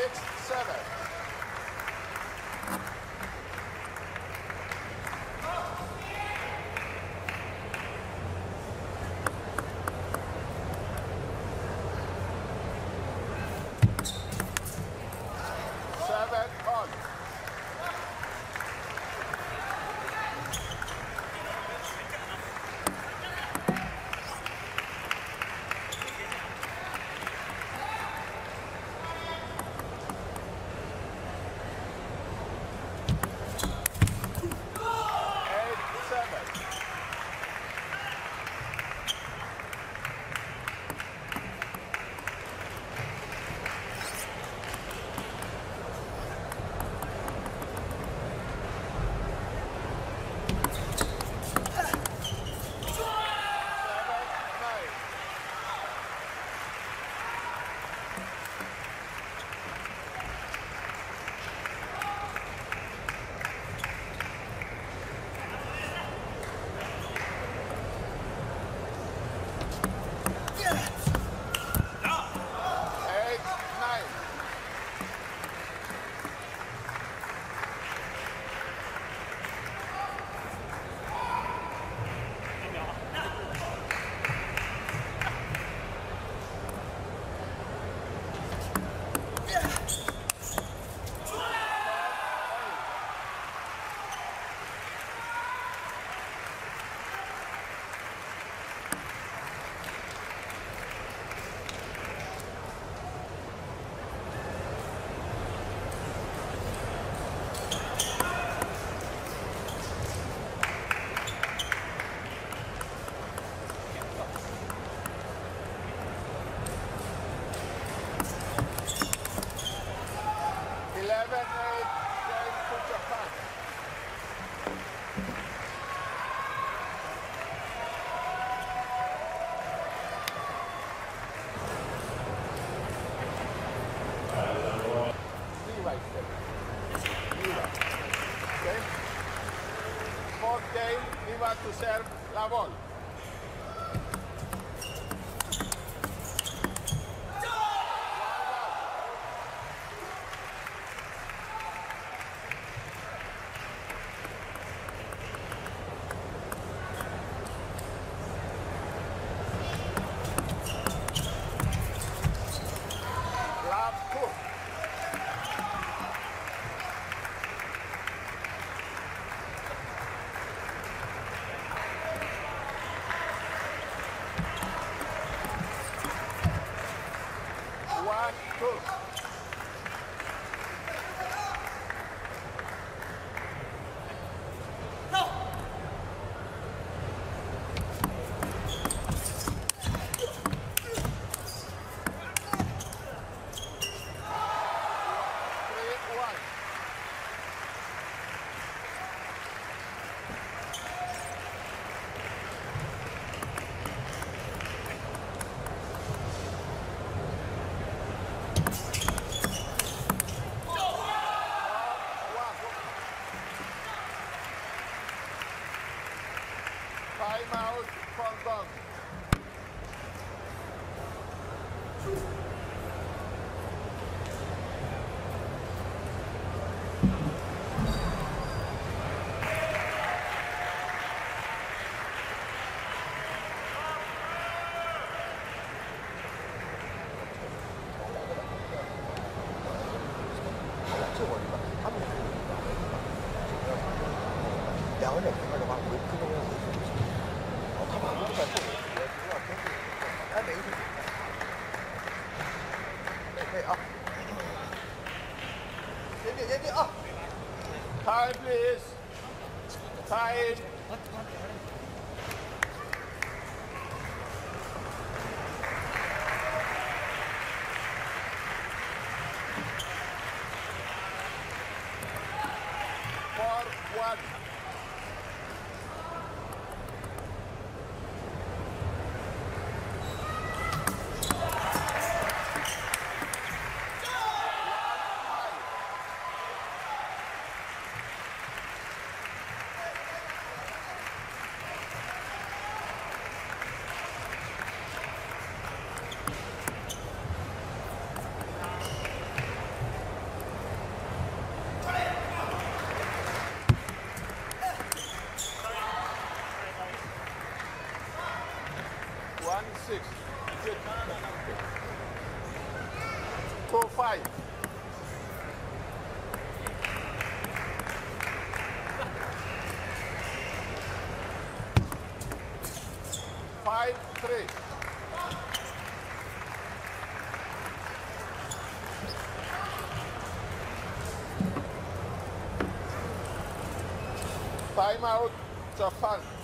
six, seven. God. 96. Until Canada now. 205. Five, three. Time out, Japan.